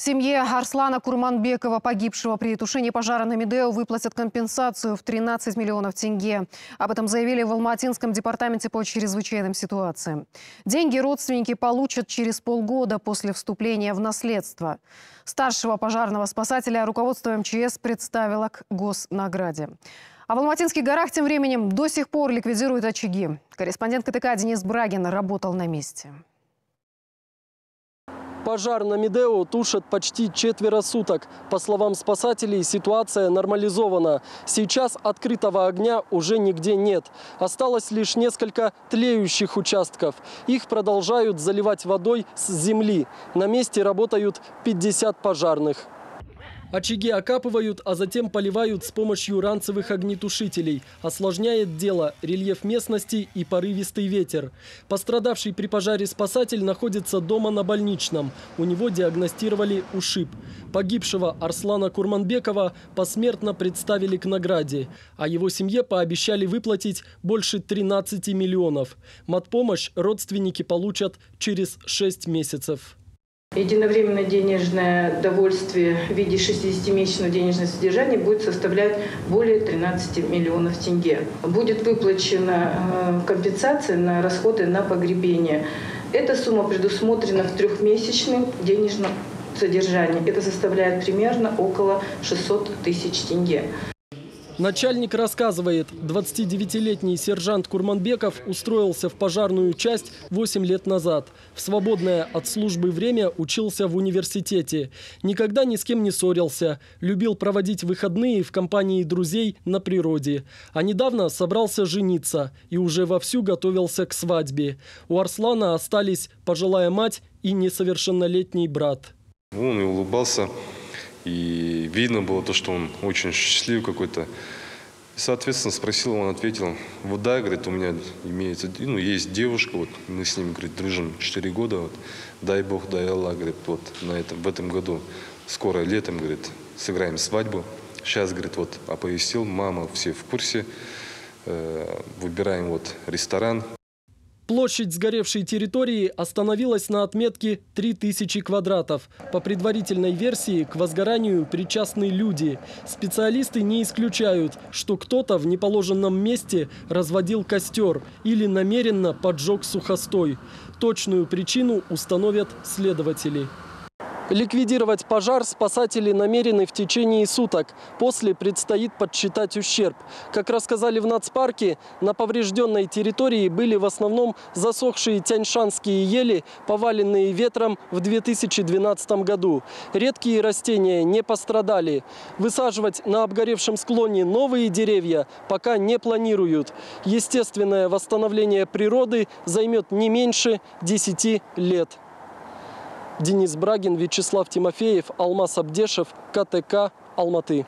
Семье Арслана Курманбекова, погибшего при тушении пожара на Медео, выплатят компенсацию в 13 миллионов тенге. Об этом заявили в Алматинском департаменте по чрезвычайным ситуациям. Деньги родственники получат через полгода после вступления в наследство. Старшего пожарного спасателя руководство МЧС представило к госнаграде. А в Алматинских горах тем временем до сих пор ликвидируют очаги. Корреспондент КТК Денис Брагин работал на месте. Пожар на Медео тушат почти четверо суток. По словам спасателей, ситуация нормализована. Сейчас открытого огня уже нигде нет. Осталось лишь несколько тлеющих участков. Их продолжают заливать водой с земли. На месте работают 50 пожарных. Очаги окапывают, а затем поливают с помощью ранцевых огнетушителей. Осложняет дело рельеф местности и порывистый ветер. Пострадавший при пожаре спасатель находится дома на больничном. У него диагностировали ушиб. Погибшего Арслана Курманбекова посмертно представили к награде. А его семье пообещали выплатить больше 13 миллионов. Матпомощь родственники получат через 6 месяцев. Единовременное денежное довольствие в виде 60-месячного денежного содержания будет составлять более 13 миллионов тенге. Будет выплачена э, компенсация на расходы на погребение. Эта сумма предусмотрена в трехмесячном денежном содержании. Это составляет примерно около 600 тысяч тенге. Начальник рассказывает, 29-летний сержант Курманбеков устроился в пожарную часть 8 лет назад. В свободное от службы время учился в университете. Никогда ни с кем не ссорился. Любил проводить выходные в компании друзей на природе. А недавно собрался жениться и уже вовсю готовился к свадьбе. У Арслана остались пожилая мать и несовершеннолетний брат. Он и улыбался. И видно было то, что он очень счастлив какой-то. Соответственно, спросил, он ответил, вот да, говорит, у меня имеется, ну, есть девушка, вот мы с ним, говорит, дружим 4 года, вот, дай Бог, дай Аллах, говорит, вот на этом, в этом году, скоро летом, говорит, сыграем свадьбу. Сейчас, говорит, вот оповестил, мама, все в курсе, э, выбираем вот ресторан, Площадь сгоревшей территории остановилась на отметке 3000 квадратов. По предварительной версии к возгоранию причастны люди. Специалисты не исключают, что кто-то в неположенном месте разводил костер или намеренно поджег сухостой. Точную причину установят следователи. Ликвидировать пожар спасатели намерены в течение суток. После предстоит подсчитать ущерб. Как рассказали в нацпарке, на поврежденной территории были в основном засохшие тяньшанские ели, поваленные ветром в 2012 году. Редкие растения не пострадали. Высаживать на обгоревшем склоне новые деревья пока не планируют. Естественное восстановление природы займет не меньше 10 лет. Денис Брагин, Вячеслав Тимофеев, Алмаз Абдешев, КТК, Алматы.